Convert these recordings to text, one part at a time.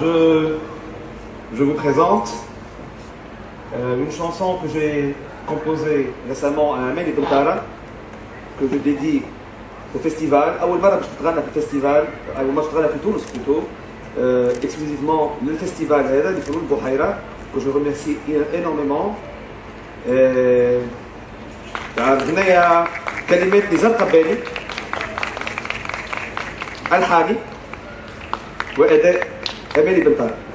je, je vous présente euh, une chanson que j'ai composée récemment à Amélie Doutara, que je dédie au festival. أول مرة باش تتغنى في الفestival أول مرة تتغنى في تونس plutôt euh, exclusivement le festival هذا اللي في البحيرة que je remercie énormément. Euh, الغنية كلمات نزار قباني الحاني واداء أبلي بنتار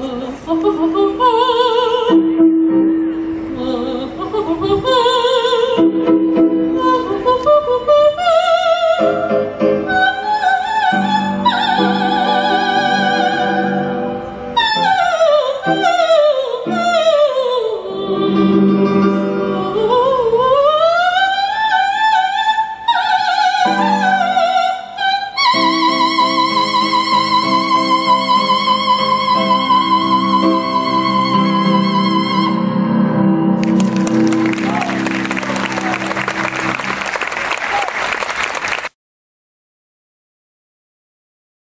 oh, oh, oh, oh. oh, oh.